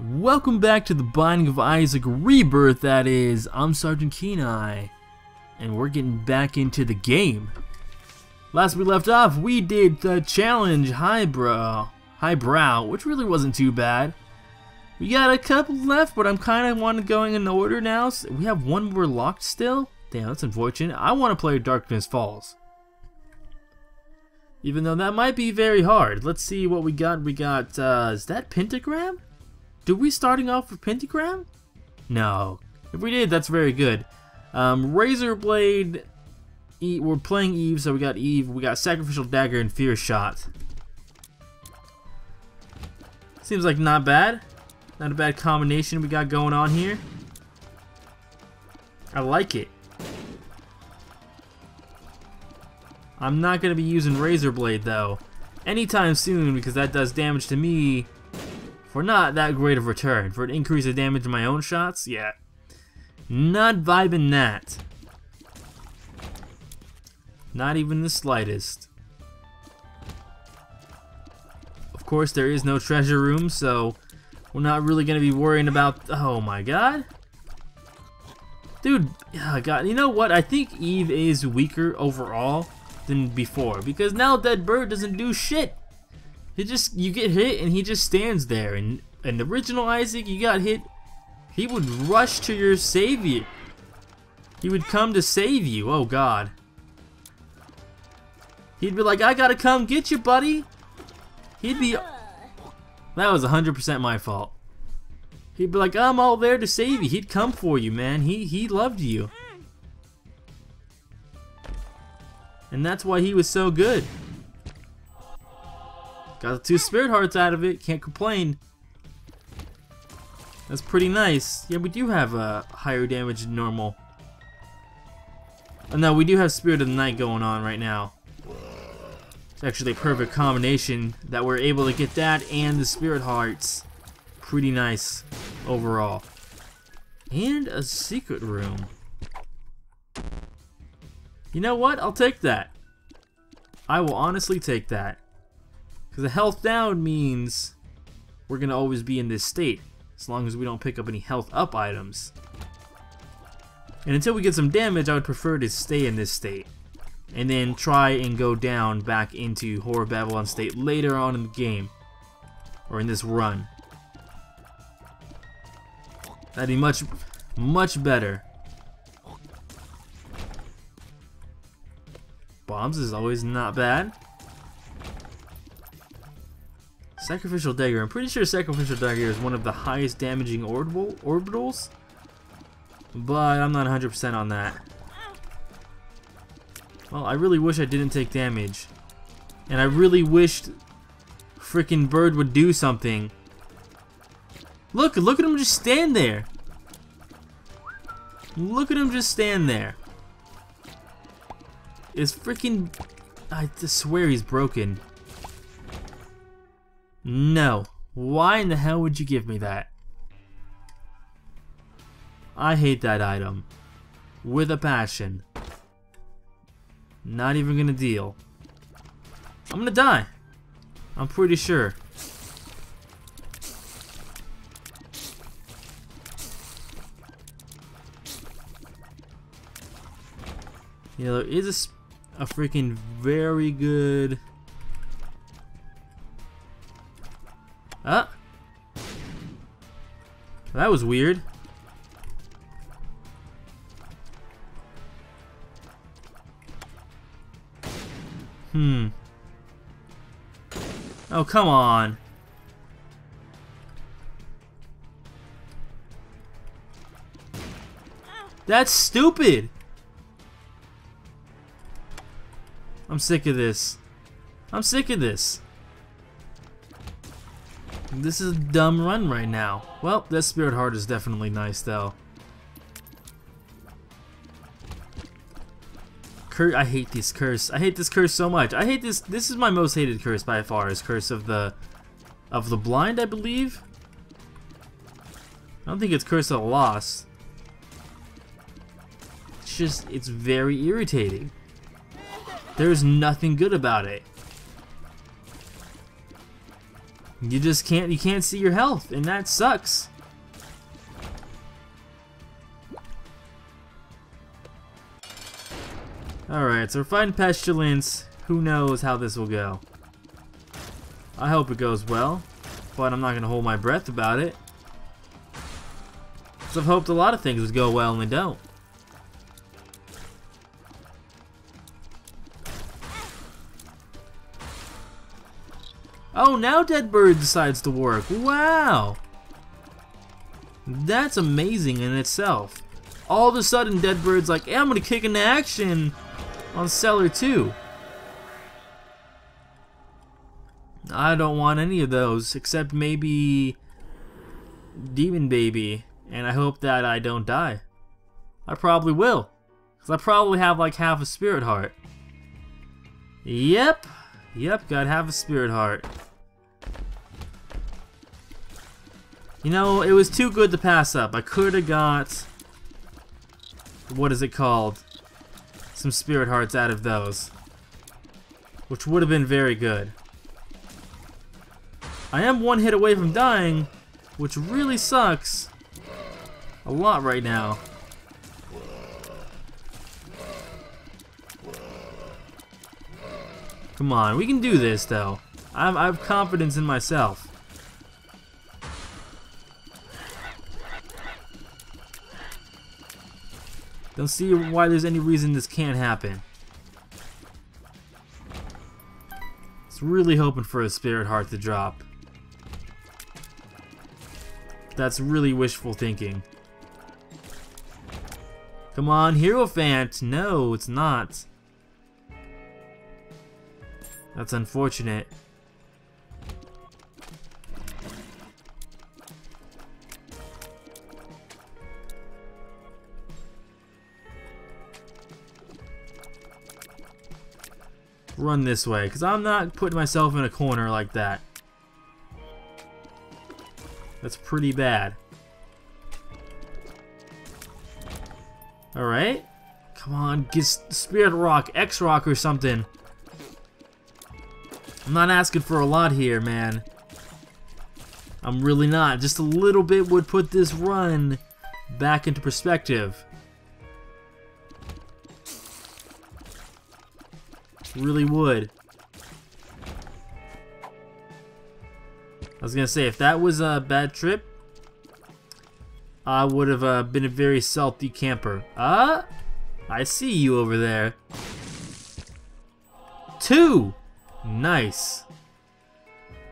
Welcome back to the Binding of Isaac Rebirth, that is. I'm Sergeant Keeneye, and we're getting back into the game. Last we left off, we did the challenge highbrow, highbrow, which really wasn't too bad. We got a couple left, but I'm kind of want to going in order now. So we have one more locked still. Damn, that's unfortunate. I want to play Darkness Falls. Even though that might be very hard. Let's see what we got. We got, uh, is that Pentagram? Did we starting off with Pentagram? No. If we did, that's very good. Um, Razor Blade, e we're playing Eve, so we got Eve. We got Sacrificial Dagger and Fear Shot. Seems like not bad. Not a bad combination we got going on here. I like it. I'm not going to be using Razor Blade though anytime soon because that does damage to me for not that great of return. For an increase of damage in my own shots, yeah. Not vibing that. Not even the slightest. Of course, there is no treasure room, so we're not really going to be worrying about... Oh my god. Dude, oh god, you know what? I think Eve is weaker overall than before because now Dead Bird doesn't do shit. He just you get hit and he just stands there and and the original Isaac you got hit he would rush to your savior. He would come to save you. Oh god. He'd be like, I gotta come get you, buddy. He'd be That was 100% my fault. He'd be like, I'm all there to save you. He'd come for you, man. He he loved you. And that's why he was so good. Got the two spirit hearts out of it, can't complain. That's pretty nice. Yeah, we do have a uh, higher damage than normal. Oh, no, we do have Spirit of the Night going on right now. It's actually a perfect combination that we're able to get that and the Spirit Hearts. Pretty nice overall. And a secret room. You know what? I'll take that. I will honestly take that. Because the health down means we're going to always be in this state. As long as we don't pick up any health up items. And until we get some damage, I would prefer to stay in this state. And then try and go down back into Whore of Babylon state later on in the game. Or in this run. That'd be much, much better. Bombs is always not bad. Sacrificial Dagger. I'm pretty sure Sacrificial Dagger is one of the highest damaging orbital orbitals. But I'm not 100% on that. Well, I really wish I didn't take damage. And I really wished freaking Bird would do something. Look, look at him just stand there. Look at him just stand there is freaking... I swear he's broken. No. Why in the hell would you give me that? I hate that item. With a passion. Not even gonna deal. I'm gonna die. I'm pretty sure. Yeah, there is a a freaking very good... Ah! That was weird. Hmm. Oh, come on. That's stupid! I'm sick of this. I'm sick of this. This is a dumb run right now. Well, that Spirit Heart is definitely nice though. Cur I hate this curse. I hate this curse so much. I hate this. This is my most hated curse by far. Is Curse of the of the Blind, I believe. I don't think it's Curse of the Lost. It's just, it's very irritating. There's nothing good about it. You just can't you can't see your health, and that sucks. Alright, so we're fighting Pestilence. Who knows how this will go. I hope it goes well, but I'm not going to hold my breath about it. Because I've hoped a lot of things would go well and they don't. Oh, now Dead Bird decides to work. Wow! That's amazing in itself. All of a sudden, Dead Bird's like, hey, I'm gonna kick into action on Cellar 2. I don't want any of those, except maybe Demon Baby, and I hope that I don't die. I probably will, because I probably have like half a Spirit Heart. Yep, yep, got half a Spirit Heart. You know, it was too good to pass up. I could have got... What is it called? Some Spirit Hearts out of those. Which would have been very good. I am one hit away from dying, which really sucks. A lot right now. Come on, we can do this though. I'm, have confidence in myself. Don't see why there's any reason this can't happen. It's really hoping for a Spirit Heart to drop. That's really wishful thinking. Come on, Hierophant! No, it's not. That's unfortunate. Run this way, because I'm not putting myself in a corner like that. That's pretty bad. Alright. Come on, get Spirit Rock, X-Rock or something. I'm not asking for a lot here, man. I'm really not. Just a little bit would put this run back into perspective. Really would. I was gonna say, if that was a bad trip, I would have uh, been a very salty camper. Ah, I see you over there. Two! Nice.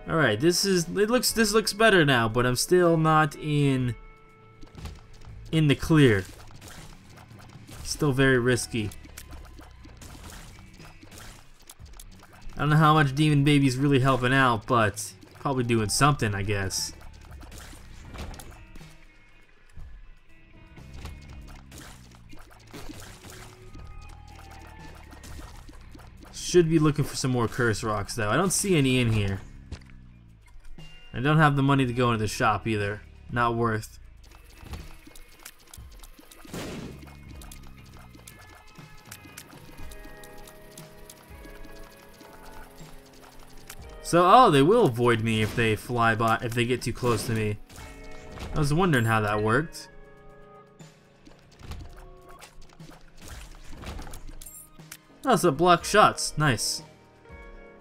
Alright, this is, it looks, this looks better now, but I'm still not in, in the clear. Still very risky. I don't know how much Demon Baby's really helping out, but probably doing something, I guess. Should be looking for some more curse rocks, though. I don't see any in here. I don't have the money to go into the shop, either. Not worth. So, oh, they will avoid me if they fly by, if they get too close to me. I was wondering how that worked. Oh, so block shots. Nice.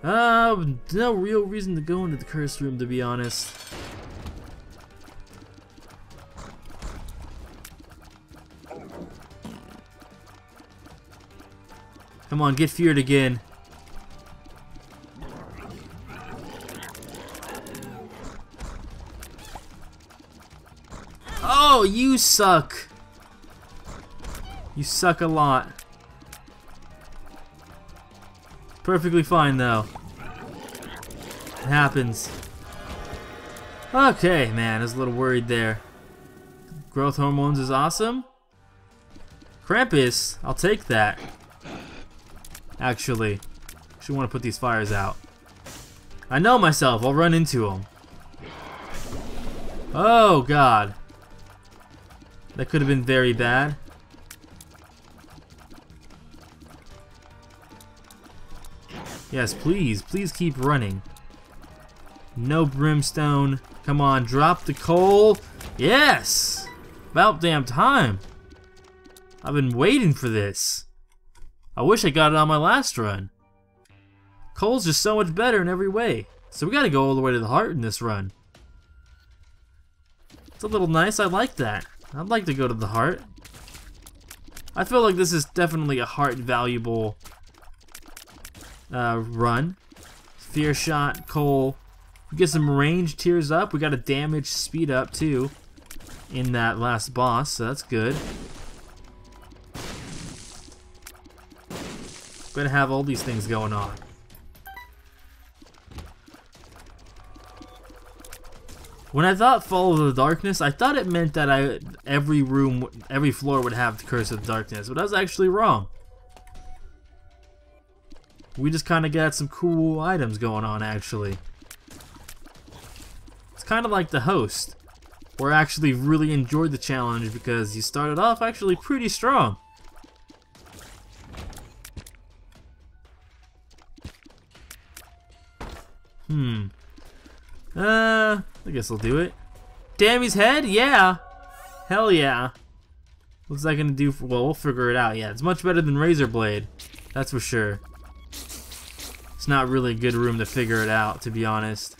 Uh, no real reason to go into the curse room, to be honest. Come on, get feared again. Oh, you suck. You suck a lot. Perfectly fine, though. It happens. Okay, man, I was a little worried there. Growth hormones is awesome. Krampus, I'll take that. Actually, should want to put these fires out. I know myself, I'll run into them. Oh, God. That could have been very bad. Yes, please. Please keep running. No brimstone. Come on, drop the coal. Yes! About damn time. I've been waiting for this. I wish I got it on my last run. Coal's just so much better in every way. So we gotta go all the way to the heart in this run. It's a little nice, I like that. I'd like to go to the heart. I feel like this is definitely a heart valuable uh, run. Fear shot, coal. We get some range tears up. We got a damage speed up too in that last boss, so that's good. Gonna have all these things going on. When I thought Fall of the Darkness, I thought it meant that I every room, every floor would have the Curse of Darkness, but I was actually wrong. We just kind of got some cool items going on, actually. It's kind of like the host, where I actually really enjoyed the challenge because you started off actually pretty strong. Hmm. Uh, I guess I'll do it. Tammy's head? Yeah. Hell yeah. What's that gonna do for, well, we'll figure it out. Yeah, it's much better than Razor Blade. That's for sure. It's not really a good room to figure it out, to be honest.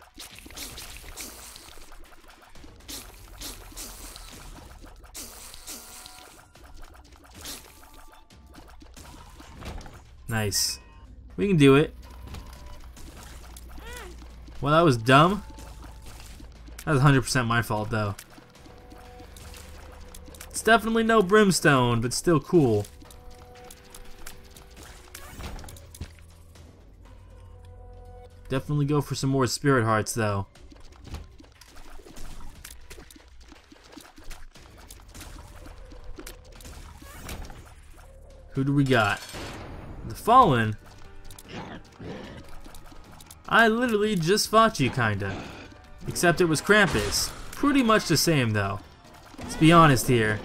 Nice. We can do it. Well, that was dumb. That was 100% my fault, though. It's definitely no brimstone, but still cool. Definitely go for some more spirit hearts, though. Who do we got? The Fallen? I literally just fought you, kinda. Except it was Krampus. Pretty much the same though. Let's be honest here.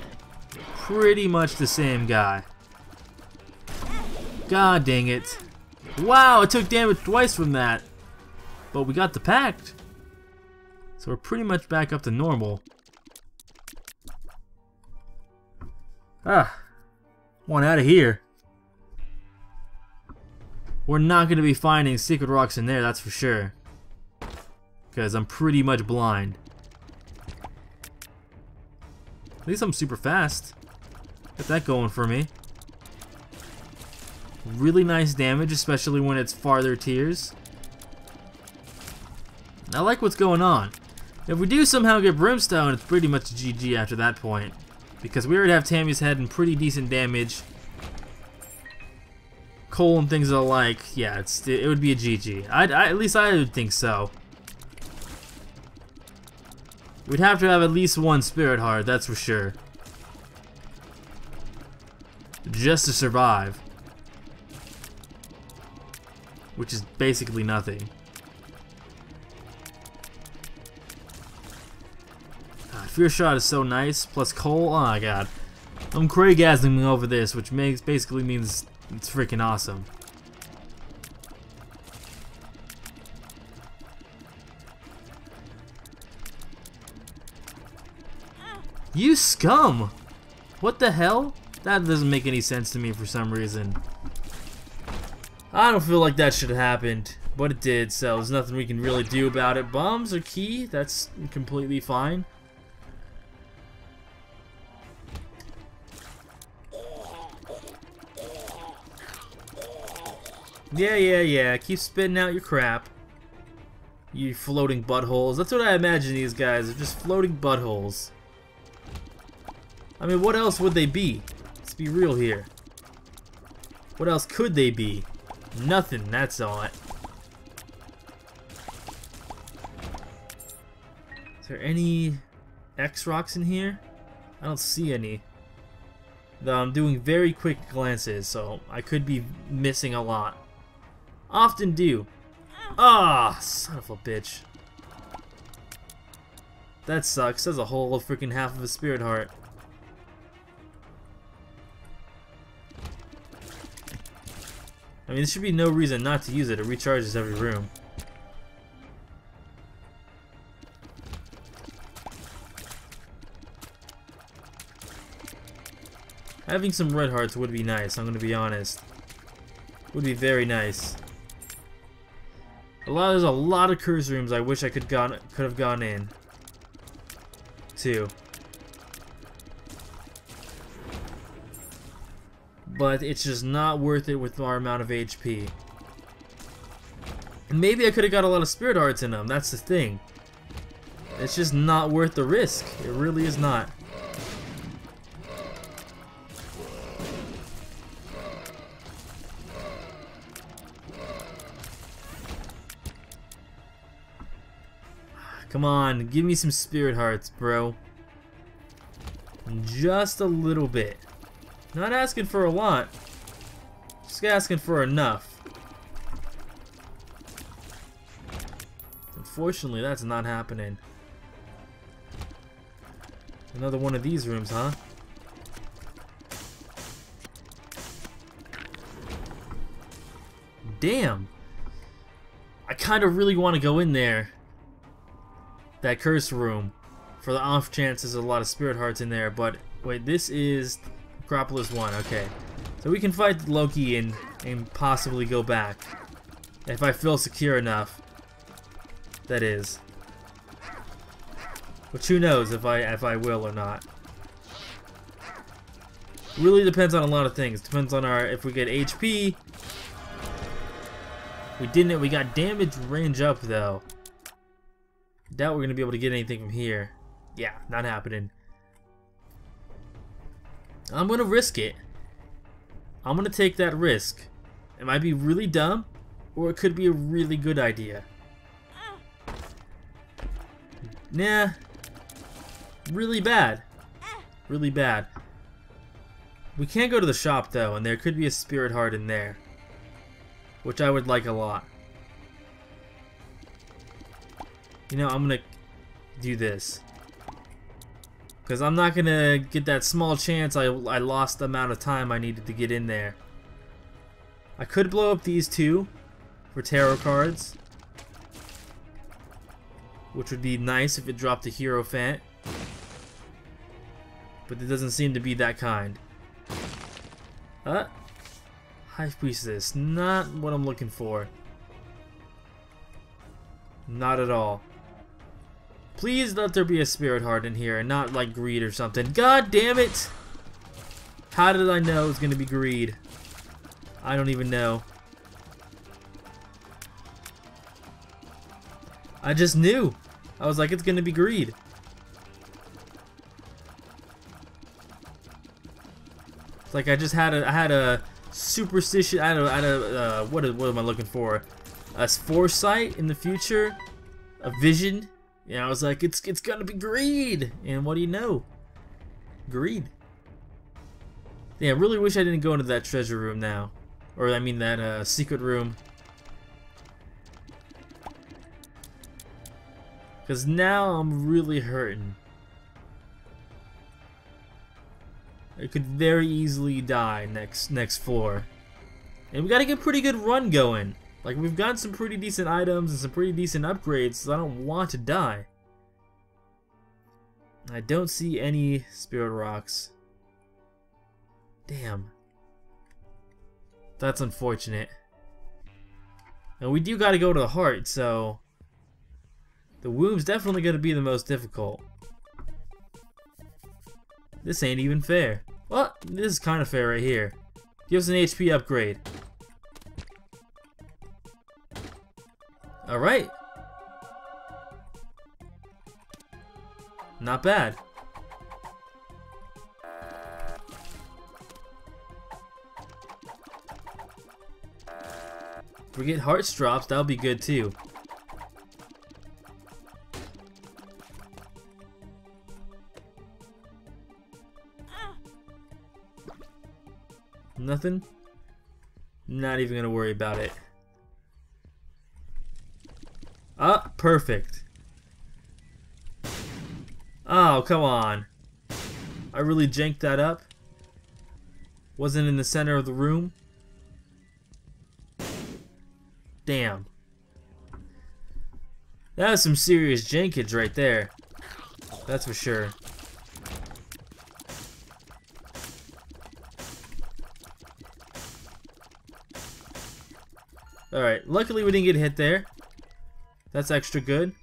Pretty much the same guy. God dang it. Wow, I took damage twice from that. But we got the pact. So we're pretty much back up to normal. Ah. One out of here. We're not going to be finding secret rocks in there, that's for sure because I'm pretty much blind. At least I'm super fast. Got that going for me. Really nice damage, especially when it's farther tears. I like what's going on. If we do somehow get Brimstone, it's pretty much GG after that point. Because we already have Tammy's head and pretty decent damage. Coal and things alike, yeah, it's, it would be a GG. I, I, at least I would think so. We'd have to have at least one spirit heart, that's for sure. Just to survive. Which is basically nothing. God, Fear Shot is so nice, plus Coal, oh my god. I'm Craigasming over this, which makes basically means it's freaking awesome. You scum! What the hell? That doesn't make any sense to me for some reason. I don't feel like that should have happened, but it did, so there's nothing we can really do about it. Bombs are key, that's completely fine. Yeah, yeah, yeah, keep spitting out your crap. You floating buttholes. That's what I imagine these guys are, just floating buttholes. I mean, what else would they be? Let's be real here. What else could they be? Nothing, that's all. Is there any X rocks in here? I don't see any. Though I'm doing very quick glances, so I could be missing a lot. Often do. Ah, son of a bitch. That sucks. That's a whole freaking half of a spirit heart. I mean, there should be no reason not to use it. It recharges every room. Having some red hearts would be nice, I'm going to be honest. Would be very nice. A lot, there's a lot of curse rooms I wish I could gone could have gone in. Too. But it's just not worth it with our amount of HP. And maybe I could have got a lot of spirit hearts in them, that's the thing. It's just not worth the risk. It really is not. Come on, give me some spirit hearts, bro. Just a little bit. Not asking for a lot. Just asking for enough. Unfortunately, that's not happening. Another one of these rooms, huh? Damn. I kind of really want to go in there that curse room for the off chance there's a lot of spirit hearts in there. But wait, this is Necropolis 1. Okay. So we can fight Loki and, and possibly go back. If I feel secure enough. That is. Which who knows if I if I will or not. Really depends on a lot of things. Depends on our if we get HP. We didn't. We got damage range up though. Doubt we're gonna be able to get anything from here. Yeah, not happening. I'm gonna risk it. I'm gonna take that risk. It might be really dumb, or it could be a really good idea. Nah. Really bad. Really bad. We can't go to the shop though, and there could be a spirit heart in there. Which I would like a lot. You know, I'm gonna do this. Because I'm not gonna get that small chance I, I lost the amount of time I needed to get in there. I could blow up these two for tarot cards. Which would be nice if it dropped a Hierophant. But it doesn't seem to be that kind. Uh, High Priestess, not what I'm looking for. Not at all. Please let there be a spirit heart in here and not like greed or something. God damn it! How did I know it was gonna be greed? I don't even know. I just knew. I was like, it's gonna be greed. It's like I just had a, I had a superstition. I had a, I had a uh, what, what am I looking for? A foresight in the future, a vision yeah, I was like, it's it's gonna be greed, and what do you know? Greed. Yeah, I really wish I didn't go into that treasure room now, or I mean that uh, secret room. Cause now I'm really hurting. I could very easily die next next floor. And we got to get a pretty good run going. Like, we've got some pretty decent items and some pretty decent upgrades, so I don't want to die. I don't see any spirit rocks. Damn. That's unfortunate. And we do gotta go to the heart, so... The womb's definitely gonna be the most difficult. This ain't even fair. Well, this is kind of fair right here. Give us an HP upgrade. Alright. Not bad. If we get hearts drops, that'll be good too. Nothing? Not even gonna worry about it. Ah, perfect. Oh, come on. I really janked that up. Wasn't in the center of the room. Damn. That was some serious jankage right there. That's for sure. Alright, luckily we didn't get hit there. That's extra good.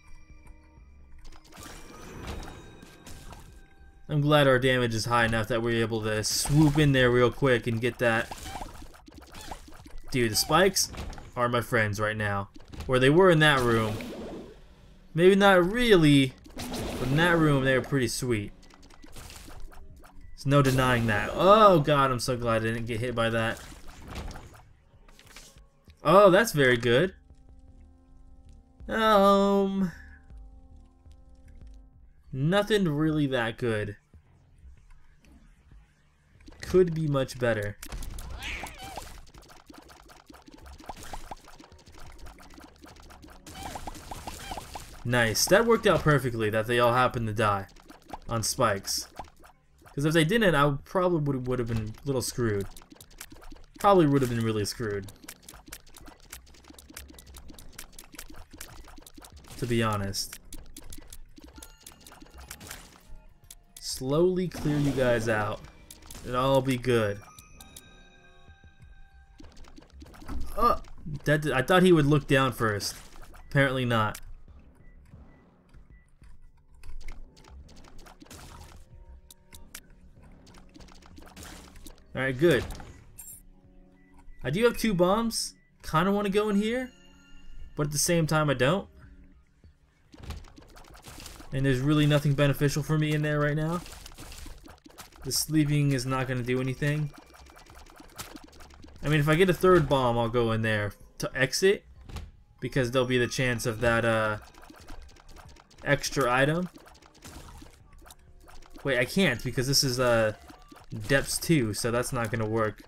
I'm glad our damage is high enough that we're able to swoop in there real quick and get that. Dude, the spikes are my friends right now. Where they were in that room. Maybe not really, but in that room they were pretty sweet. There's no denying that. Oh god, I'm so glad I didn't get hit by that. Oh, that's very good. Um... Nothing really that good. Could be much better. Nice. That worked out perfectly that they all happened to die on spikes. Because if they didn't, I probably would would have been a little screwed. Probably would have been really screwed. To be honest. Slowly clear you guys out. It'll all be good. Oh, that I thought he would look down first. Apparently not. Alright, good. I do have two bombs. Kind of want to go in here. But at the same time, I don't. And there's really nothing beneficial for me in there right now. The sleeping is not going to do anything. I mean, if I get a third bomb, I'll go in there to exit. Because there'll be the chance of that uh, extra item. Wait, I can't because this is uh, depths 2, so that's not gonna work.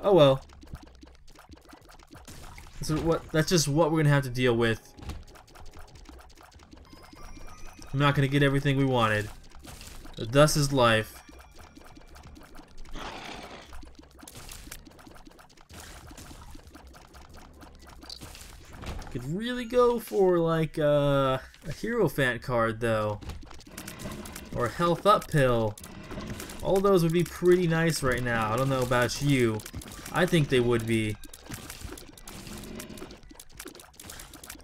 Oh well. So what? That's just what we're gonna have to deal with. I'm not gonna get everything we wanted. But thus is life. Could really go for like uh, a fan card though. Or health up pill. All those would be pretty nice right now. I don't know about you. I think they would be.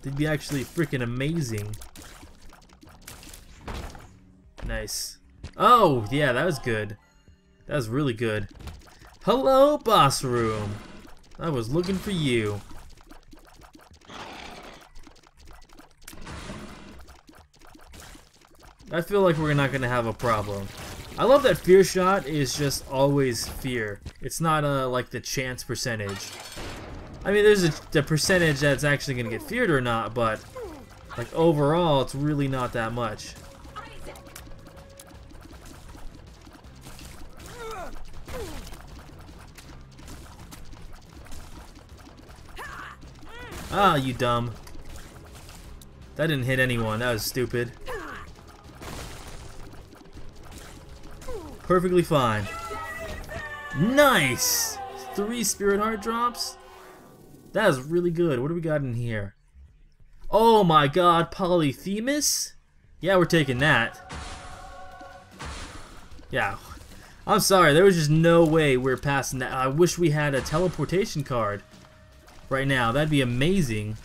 They'd be actually freaking amazing. Nice. Oh, yeah, that was good. That was really good. Hello, boss room. I was looking for you. I feel like we're not going to have a problem. I love that fear shot is just always fear. It's not uh, like the chance percentage. I mean, there's a, the percentage that's actually going to get feared or not, but like overall, it's really not that much. Ah, you dumb. That didn't hit anyone. That was stupid. Perfectly fine. Nice! Three Spirit Heart drops? That is really good. What do we got in here? Oh my god, Polyphemus? Yeah, we're taking that. Yeah. I'm sorry, there was just no way we're passing that. I wish we had a teleportation card right now. That'd be amazing.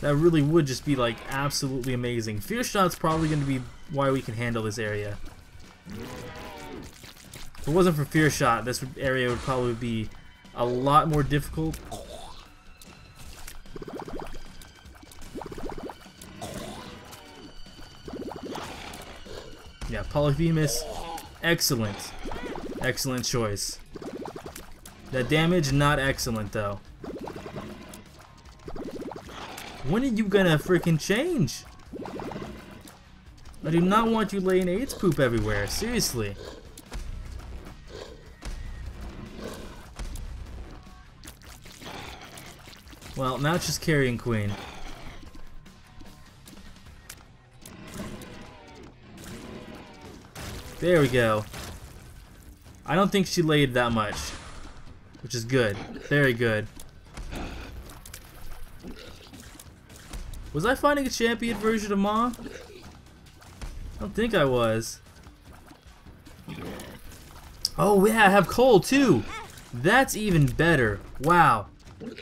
That really would just be like absolutely amazing. Fear Shot's probably going to be why we can handle this area. If it wasn't for Fear Shot, this area would probably be a lot more difficult. Yeah, Polyphemus, excellent. Excellent choice. The damage, not excellent though. When are you gonna freaking change? I do not want you laying AIDS poop everywhere, seriously. Well, now it's just Carrion Queen. There we go. I don't think she laid that much. Which is good. Very good. Was I fighting a champion version of Ma? I don't think I was. Oh yeah, I have Coal too. That's even better. Wow.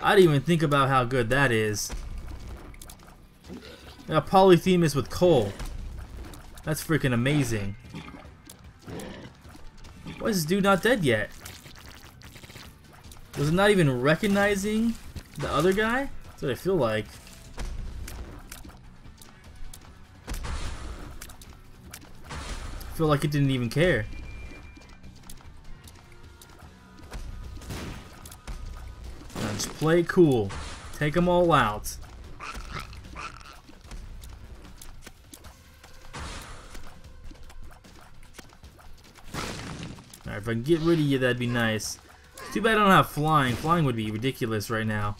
I didn't even think about how good that is. A Polyphemus with coal. That's freaking amazing. Why is this dude not dead yet? Was it not even recognizing the other guy? That's what I feel like. I feel like it didn't even care. Now just play cool. Take them all out. If I can get rid of you, that'd be nice. Too bad I don't have flying. Flying would be ridiculous right now.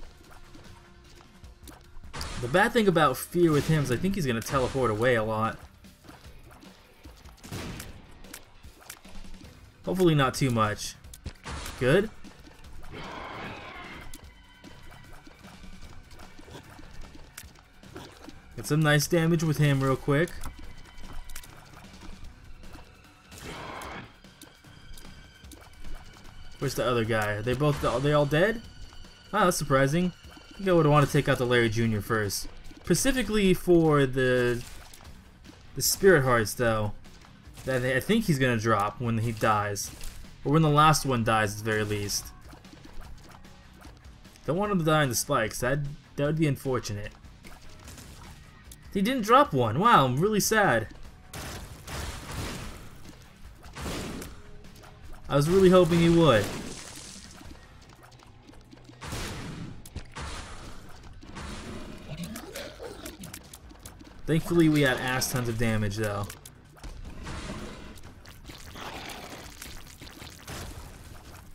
The bad thing about Fear with him is I think he's going to teleport away a lot. Hopefully not too much. Good. Get some nice damage with him real quick. The other guy? Are they both are they all dead? Oh, that's surprising. I think I would want to take out the Larry Jr. first. Specifically for the the Spirit Hearts though. That I think he's gonna drop when he dies. Or when the last one dies at the very least. Don't want him to die in the spikes. That that would be unfortunate. He didn't drop one. Wow, I'm really sad. I was really hoping he would. Thankfully we had ass tons of damage though.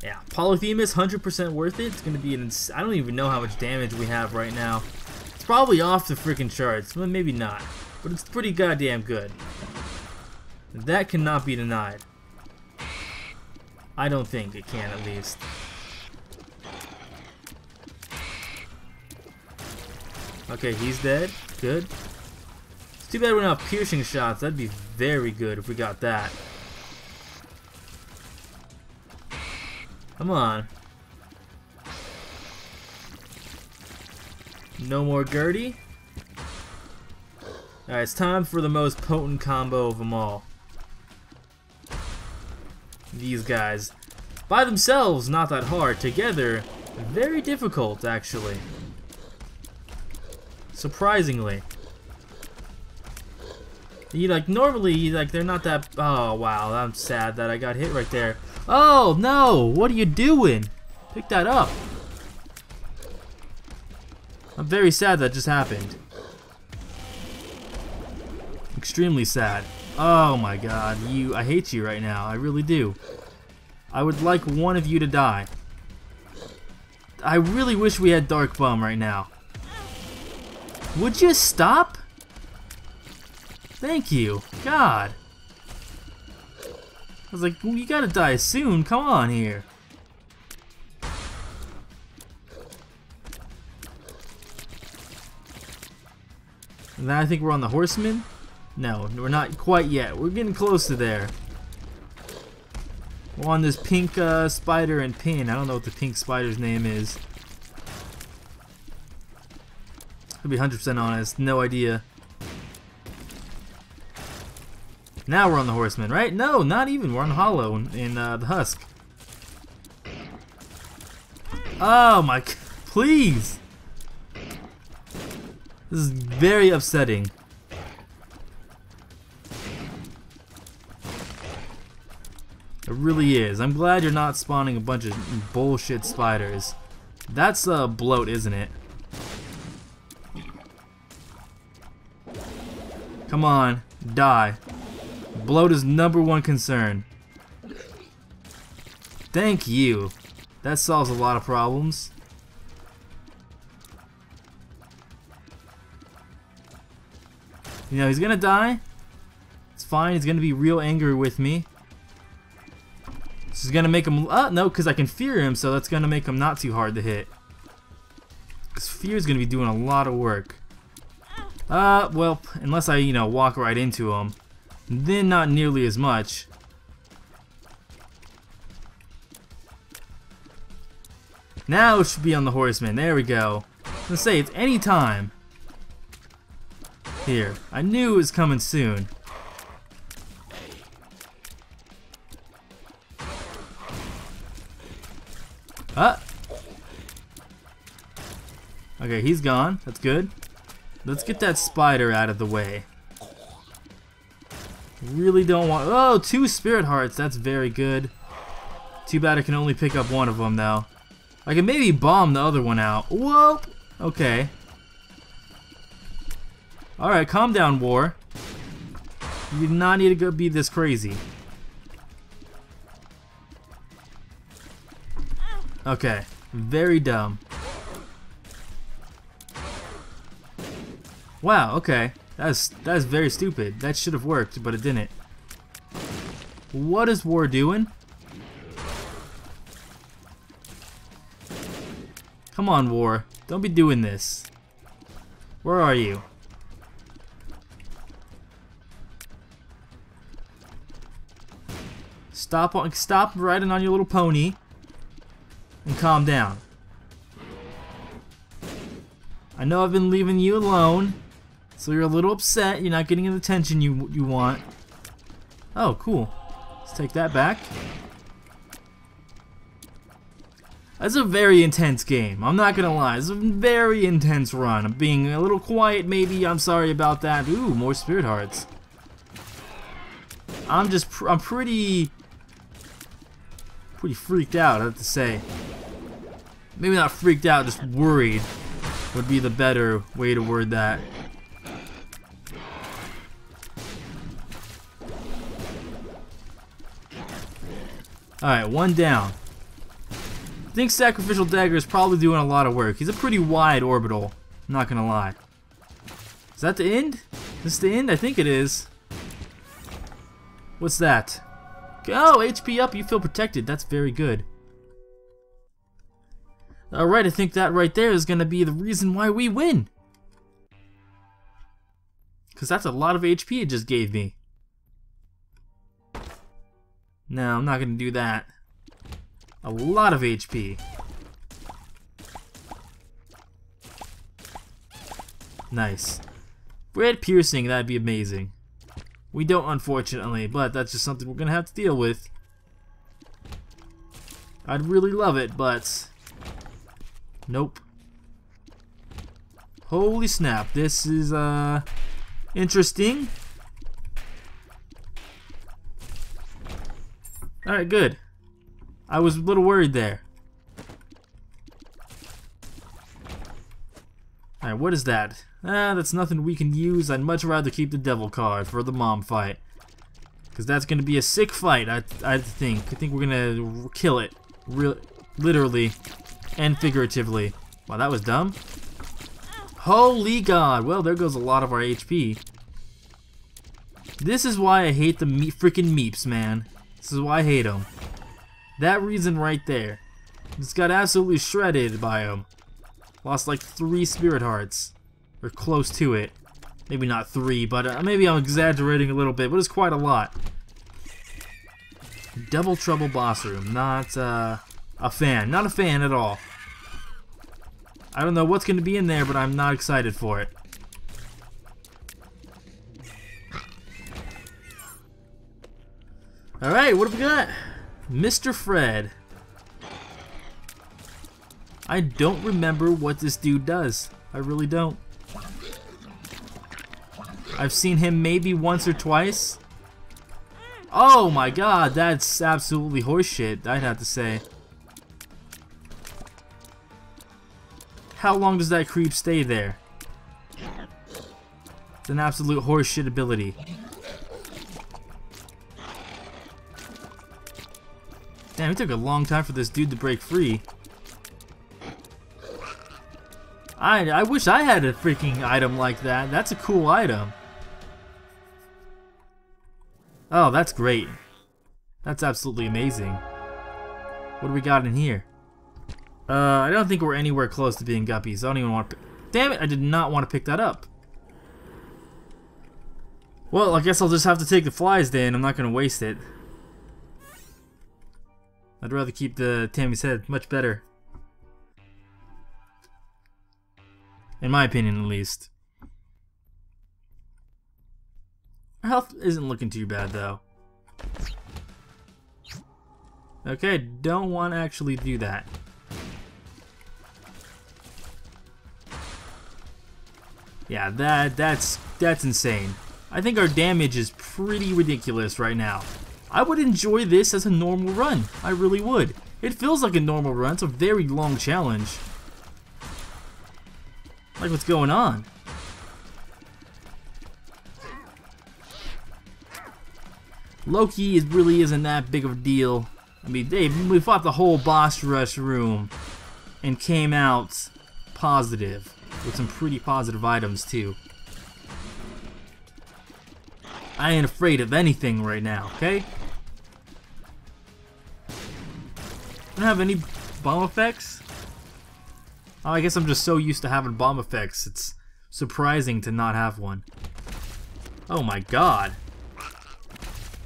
Yeah, Polyphemus, 100% worth it. It's going to be an I don't even know how much damage we have right now. It's probably off the freaking charts, but maybe not. But it's pretty goddamn good. That cannot be denied. I don't think it can, at least. Okay, he's dead. Good. It's too bad we don't have piercing shots. That'd be very good if we got that. Come on. No more Gurdy. Alright, it's time for the most potent combo of them all these guys. By themselves, not that hard. Together, very difficult, actually. Surprisingly. You like normally like they're not that oh wow I'm sad that I got hit right there oh no what are you doing pick that up I'm very sad that just happened extremely sad Oh my god, you I hate you right now. I really do. I would like one of you to die. I really wish we had Dark Bum right now. Would you stop? Thank you. God. I was like, you gotta die soon. Come on here. And then I think we're on the Horseman. No, we're not quite yet. We're getting close to there. We're on this pink uh, spider and pin. I don't know what the pink spider's name is. To be 100% honest, no idea. Now we're on the horseman, right? No, not even. We're on Hollow in, in uh, the husk. Oh my, please. This is very upsetting. It really is. I'm glad you're not spawning a bunch of bullshit spiders. That's a bloat, isn't it? Come on, die. Bloat is number one concern. Thank you. That solves a lot of problems. You know, he's gonna die. It's fine, he's gonna be real angry with me. Is gonna make him, uh, no, because I can fear him, so that's gonna make him not too hard to hit. Because fear is gonna be doing a lot of work. Uh, well, unless I, you know, walk right into him, then not nearly as much. Now it should be on the horseman. There we go. Let's say it's any time. Here. I knew it was coming soon. Ah! Okay, he's gone. That's good. Let's get that spider out of the way. Really don't want... Oh, two spirit hearts. That's very good. Too bad I can only pick up one of them, though. I can maybe bomb the other one out. Whoa! Okay. Alright, calm down, War. You do not need to go be this crazy. Okay. Very dumb. Wow, okay. That's that's very stupid. That should have worked, but it didn't. What is War doing? Come on, War. Don't be doing this. Where are you? Stop on stop riding on your little pony and calm down. I know I've been leaving you alone, so you're a little upset. You're not getting the attention you you want. Oh, cool. Let's take that back. That's a very intense game. I'm not gonna lie. It's a very intense run. I'm being a little quiet, maybe. I'm sorry about that. Ooh, more spirit hearts. I'm just, pr I'm pretty, pretty freaked out. I have to say. Maybe not freaked out, just worried would be the better way to word that. Alright, one down. I think Sacrificial Dagger is probably doing a lot of work. He's a pretty wide orbital, I'm not gonna lie. Is that the end? Is this the end? I think it is. What's that? Oh, HP up, you feel protected. That's very good. Alright, I think that right there is going to be the reason why we win. Because that's a lot of HP it just gave me. No, I'm not going to do that. A lot of HP. Nice. Red piercing, that'd be amazing. We don't, unfortunately, but that's just something we're going to have to deal with. I'd really love it, but... Nope. Holy snap, this is, uh... Interesting. Alright, good. I was a little worried there. Alright, what is that? Ah, that's nothing we can use. I'd much rather keep the devil card for the mom fight. Because that's going to be a sick fight, I, I think. I think we're going to kill it. Real, literally and figuratively. Wow, that was dumb. Holy god. Well, there goes a lot of our HP. This is why I hate the me freaking meeps, man. This is why I hate them. That reason right there. Just got absolutely shredded by them. Lost like three spirit hearts. Or close to it. Maybe not three, but uh, maybe I'm exaggerating a little bit, but it's quite a lot. Double Trouble Boss Room. Not uh, a fan. Not a fan at all. I don't know what's going to be in there, but I'm not excited for it. Alright, what have we got? Mr. Fred. I don't remember what this dude does. I really don't. I've seen him maybe once or twice. Oh my god, that's absolutely horseshit, I'd have to say. How long does that creep stay there? It's an absolute horseshit ability. Damn, it took a long time for this dude to break free. I, I wish I had a freaking item like that. That's a cool item. Oh, that's great. That's absolutely amazing. What do we got in here? Uh, I don't think we're anywhere close to being guppies. I don't even want to... Damn it, I did not want to pick that up. Well, I guess I'll just have to take the flies then. I'm not going to waste it. I'd rather keep the Tammy's head. Much better. In my opinion, at least. Our health isn't looking too bad, though. Okay, don't want to actually do that. Yeah, that that's that's insane. I think our damage is pretty ridiculous right now. I would enjoy this as a normal run. I really would. It feels like a normal run. It's a very long challenge. Like what's going on? Loki is really isn't that big of a deal. I mean, Dave, we fought the whole boss rush room and came out positive with some pretty positive items too. I ain't afraid of anything right now, okay? I don't have any bomb effects. Oh, I guess I'm just so used to having bomb effects, it's surprising to not have one. Oh my god.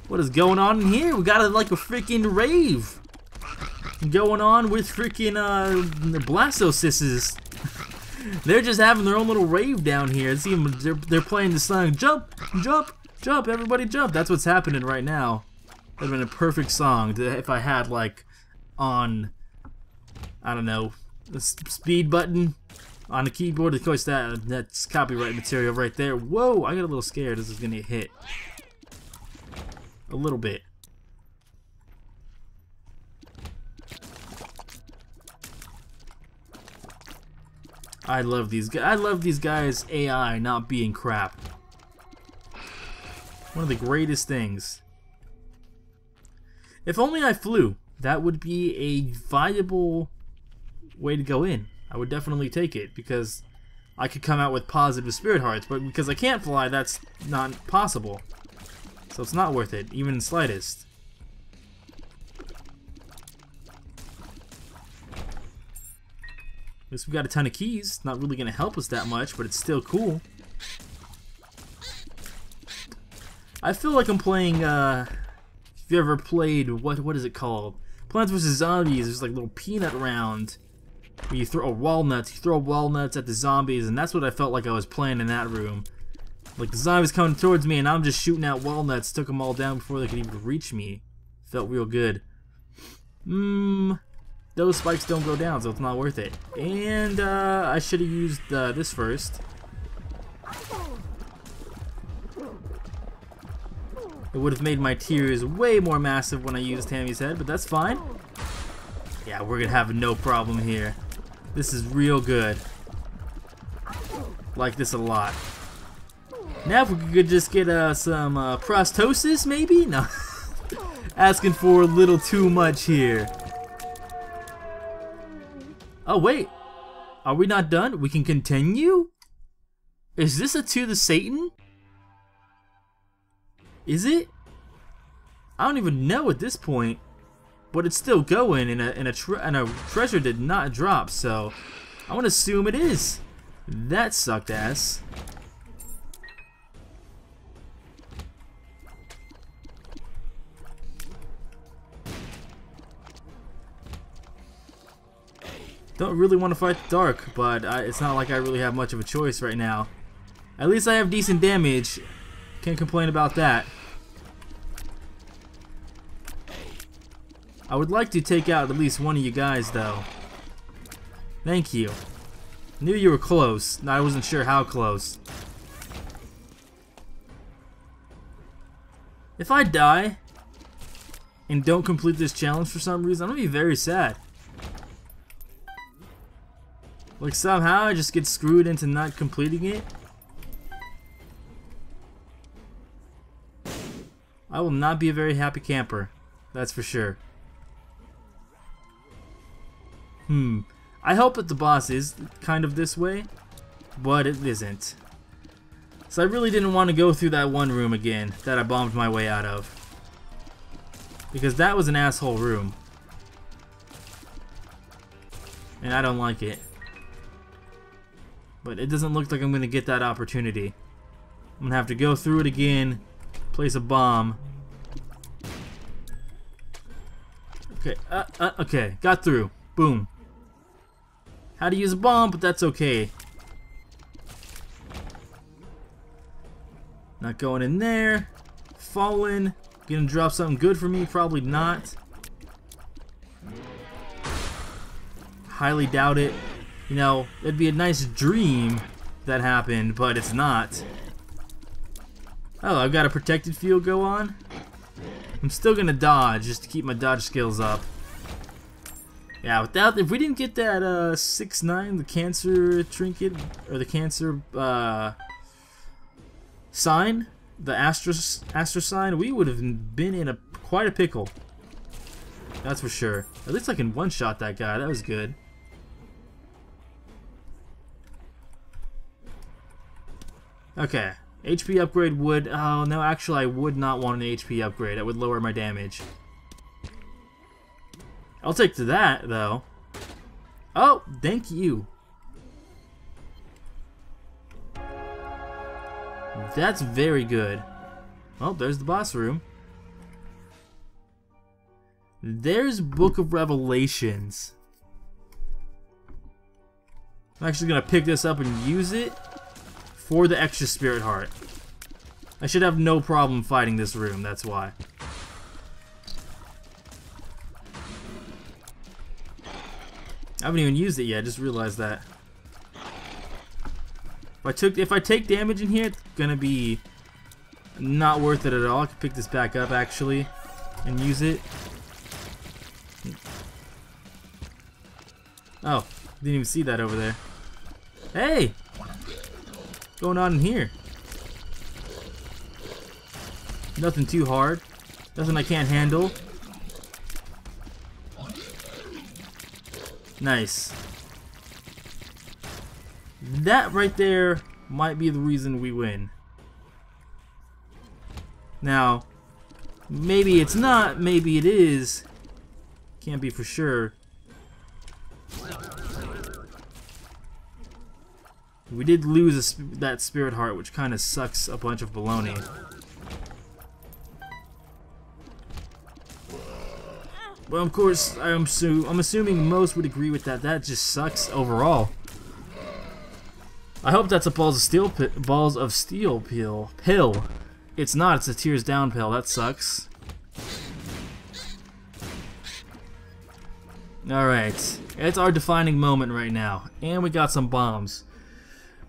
What is going on in here? We got a, like a freaking rave going on with freaking uh, Blastocysts. they're just having their own little rave down here. See they're, they're playing the song, jump, jump, jump, everybody jump. That's what's happening right now. That'd been a perfect song to, if I had like on, I don't know, the speed button on the keyboard. Of course, that that's copyright material right there. Whoa, I got a little scared. This is gonna hit. A little bit. I love these guys. I love these guys' AI not being crap. One of the greatest things. If only I flew, that would be a viable way to go in. I would definitely take it because I could come out with positive spirit hearts, but because I can't fly, that's not possible. So it's not worth it, even in slightest. At we got a ton of keys. Not really gonna help us that much, but it's still cool. I feel like I'm playing, uh, if you ever played, what what is it called? Plants vs. Zombies, there's like a little peanut round where you throw walnuts, you throw walnuts at the zombies, and that's what I felt like I was playing in that room. Like the zombies coming towards me and I'm just shooting out walnuts, took them all down before they could even reach me. Felt real good. Mmm, those spikes don't go down, so it's not worth it. And uh, I should have used uh, this first. It would have made my tears way more massive when I used Tammy's head, but that's fine. Yeah, we're gonna have no problem here. This is real good. Like this a lot. Now if we could just get uh, some uh, Proptosis, maybe? No. Asking for a little too much here. Oh, wait. Are we not done? We can continue? Is this a to the Satan? Is it? I don't even know at this point. But it's still going, and a, and a, and a treasure did not drop, so I want to assume it is. That sucked ass. Don't really want to fight the dark, but I, it's not like I really have much of a choice right now. At least I have decent damage. Can't complain about that. I would like to take out at least one of you guys, though. Thank you. Knew you were close. I wasn't sure how close. If I die and don't complete this challenge for some reason, I'm gonna be very sad. Like somehow I just get screwed into not completing it. I will not be a very happy camper. That's for sure. Hmm. I hope that the boss is kind of this way, but it isn't. So I really didn't want to go through that one room again that I bombed my way out of. Because that was an asshole room. And I don't like it. But it doesn't look like I'm going to get that opportunity. I'm going to have to go through it again, place a bomb. Okay, uh, uh, okay, got through. Boom. How to use a bomb, but that's okay. Not going in there. Fallen. Gonna drop something good for me? Probably not. Highly doubt it. You know, it'd be a nice dream that happened, but it's not. Oh, I've got a protected field go on. I'm still gonna dodge just to keep my dodge skills up. Yeah, without if we didn't get that uh six nine, the cancer trinket or the cancer uh sign, the astro astro sign, we would have been in a quite a pickle. That's for sure. At least I can one shot that guy. That was good. Okay. HP upgrade would... Oh, no, actually I would not want an HP upgrade. That would lower my damage. I'll take to that, though. Oh, thank you. That's very good. Oh, there's the boss room. There's Book of Revelations. I'm actually going to pick this up and use it for the extra Spirit Heart. I should have no problem fighting this room, that's why. I haven't even used it yet, I just realized that. If I took if I take damage in here, it's gonna be not worth it at all. I could pick this back up actually and use it. Oh, didn't even see that over there. Hey! What's going on in here? Nothing too hard. Nothing I can't handle. Nice. That right there might be the reason we win. Now, maybe it's not, maybe it is. Can't be for sure. We did lose sp that spirit heart, which kind of sucks a bunch of baloney. Well, of course, I'm, su I'm assuming most would agree with that. That just sucks overall. I hope that's a balls of steel balls of steel pill pill. It's not. It's a tears down pill. That sucks. All right, it's our defining moment right now, and we got some bombs,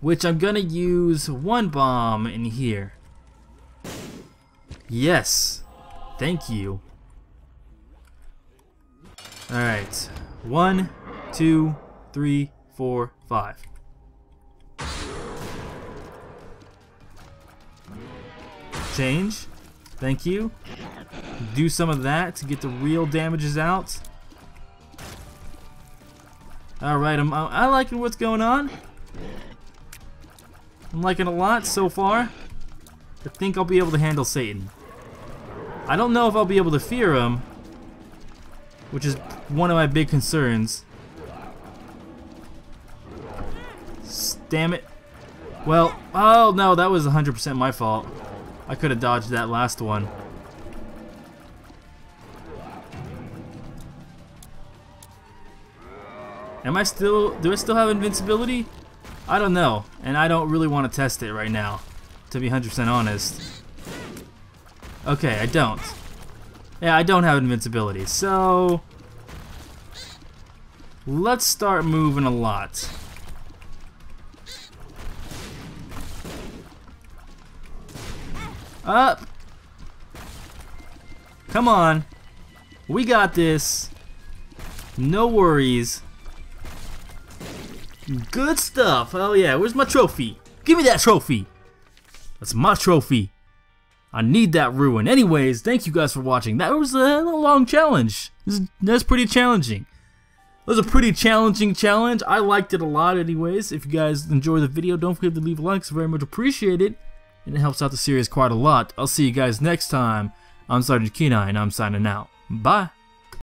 which I'm gonna use one bomb in here. Yes, thank you. Alright. One, two, three, four, five. Change. Thank you. Do some of that to get the real damages out. Alright, I'm, I'm liking what's going on. I'm liking a lot so far. I think I'll be able to handle Satan. I don't know if I'll be able to fear him, which is one of my big concerns. Damn it. Well, oh no, that was 100% my fault. I could have dodged that last one. Am I still, do I still have invincibility? I don't know, and I don't really want to test it right now, to be 100% honest. Okay, I don't. Yeah, I don't have invincibility, so... Let's start moving a lot. Up! Come on. We got this. No worries. Good stuff. Oh yeah, where's my trophy? Give me that trophy. That's my trophy. I need that ruin. Anyways, thank you guys for watching. That was a long challenge. That's pretty challenging. It was a pretty challenging challenge. I liked it a lot anyways. If you guys enjoy the video, don't forget to leave a like. It's very much appreciated. And it helps out the series quite a lot. I'll see you guys next time. I'm Sergeant Keeneye, and I'm signing out. Bye.